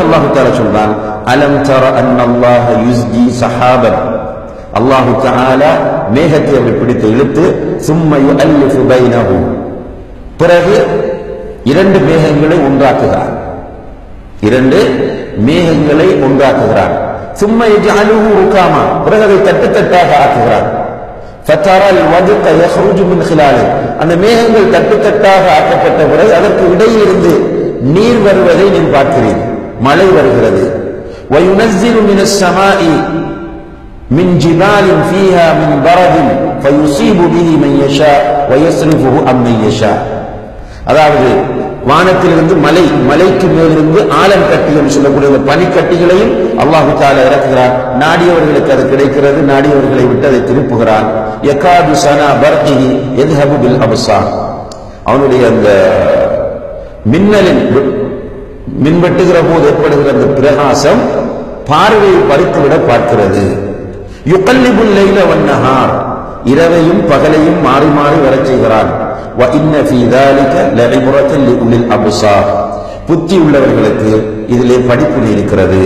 அடுத்து அல்லாஹு தாலா சொல்றான் அலம் தர அன்னல்லாஹ யுஸ்ஜி சஹாபன். அல்லாஹு தாலா மேகத்தை அப்படி பிடித்து இழுத்து சும்மையு அல்லிஃபு பைனஹு. பிறகு இரண்டு மேகங்களை உண்டாக்குகிறார் இரண்டு மேகங்களை உண்டாக்குகிறார் சும்மா எஜாலுஹு ருகாமா. பிறகு அதை தட்டு தட்டாக ஆக்குகிறார் ஃபத்தாரால் வதுக்க யஹ்ருஜு மின் ஹிலாலி அந்த மேகங்கள் தட்டு தட்டாக ஆக்கப்பட்ட பிறகு அதற்கு இடையிலிருந்து நீர் வருவதை நீங்கள் பார்க்கிறீர்கள் மழை வருகிறது وينزل من السماء من جبال فيها من برد فيصيب به من يشاء ويصرفه عن من يشاء அதாவது வானத்திலிருந்து மலை மலைக்கு மேலிருந்து ஆலம் கட்டிகள் சொல்லக்கூடிய அந்த பனிக்கட்டிகளையும் அல்லாஹு தாலா இறக்குகிறான் நாடியவர்களுக்கு அது கிடைக்கிறது நாடியவர்களை விட்டு அதை திருப்புகிறான் யகாது சனா பர்ஹிஹி எத்ஹபு பில் அப்சார் அவனுடைய அந்த மின்னலின் வெ- மின்வெட்டுகிற போது ஏற்படுகிற அந்த பிரகாசம் பார்வையை பறித்துவிட பார்க்கிறது யுகல்லிபுல் லைல வன்னஹார் இரவையும் பகலையும் மாறி மாறி வரச் செய்கிறான் வ இன்ன ஃபீ ذلك لعبرة لأولي الأبصار புத்தி உள்ளவர்களுக்கு இதிலே படிப்பினை இருக்கிறது